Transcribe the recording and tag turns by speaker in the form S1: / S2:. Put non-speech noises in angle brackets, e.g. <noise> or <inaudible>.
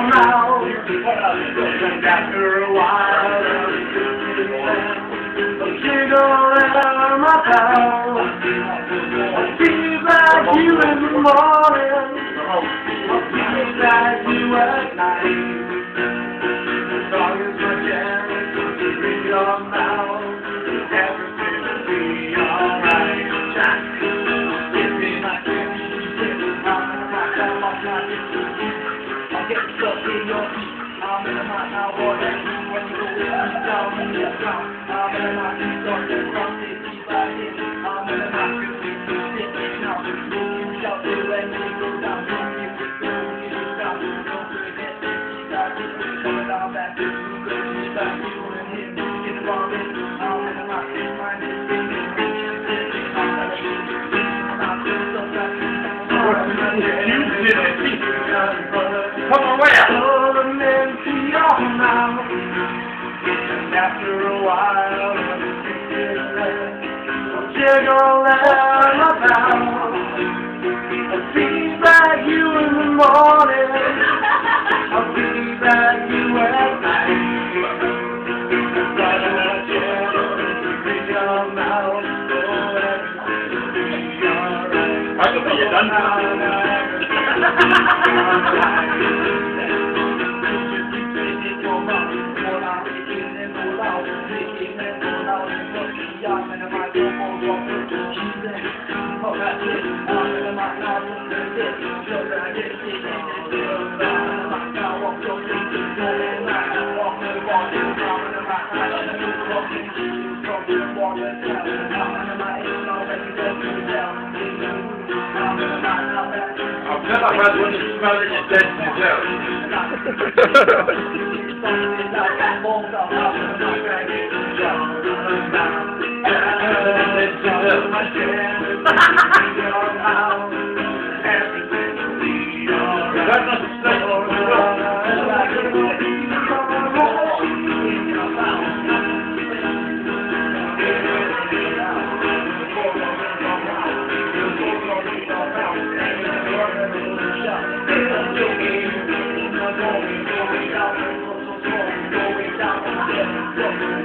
S1: mouth. And after a while, a jiggle in my mouth. I feel like you in the morning. I feel like you at night. My jam is in your mouth, everything will be alright. Give me my I get stuck in your feet. I'm in my now, boy, that's when you go down in ground. I'm in my feet, And after a while, I'll jiggle out my mouth. I'll be back you in the morning. I'll be back you at night. But I'll jiggle in your mouth. So everything be alright.
S2: I don't think you're done. <laughs> I've never had one that's smelling your dead myself.
S1: Going